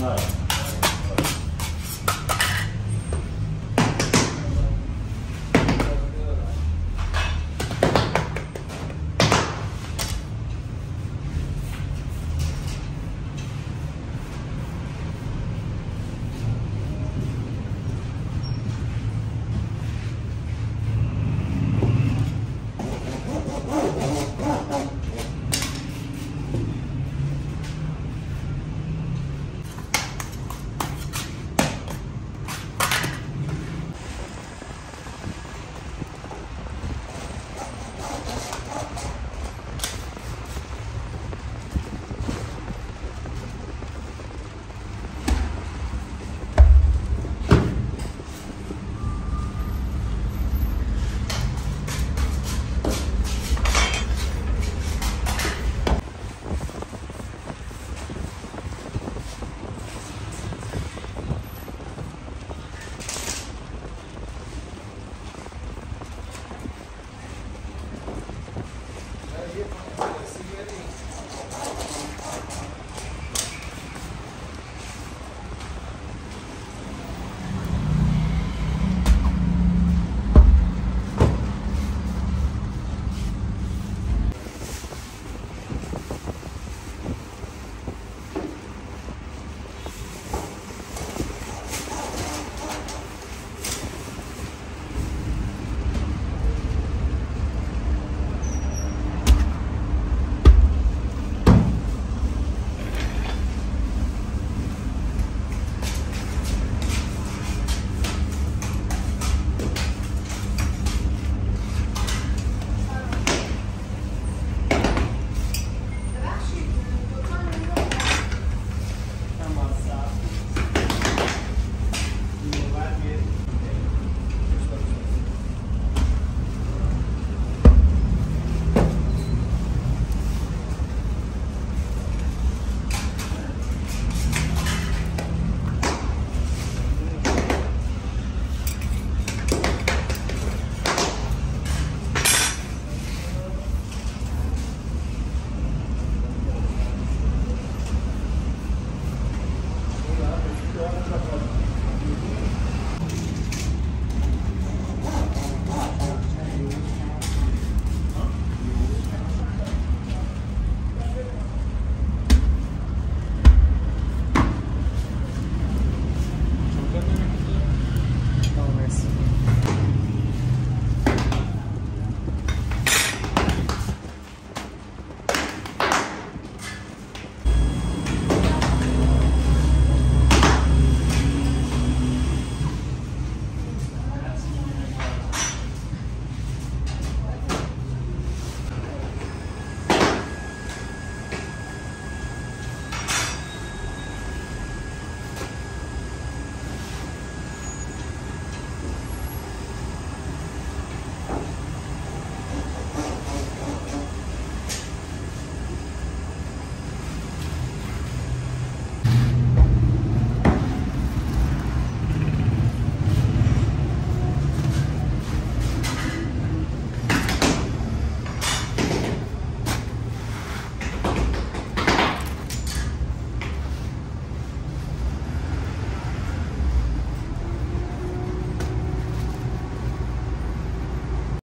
night.